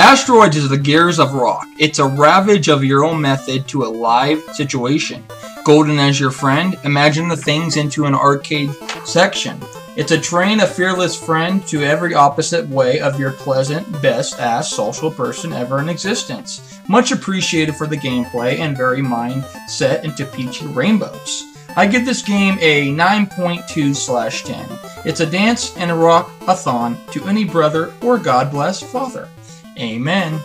Asteroids is the gears of rock. It's a ravage of your own method to a live situation. Golden as your friend, imagine the things into an arcade section. It's a train a fearless friend to every opposite way of your pleasant, best ass social person ever in existence. Much appreciated for the gameplay and very mind set into peachy rainbows. I give this game a 9.2 slash 10. It's a dance and a rock a thon to any brother or God bless father. Amen.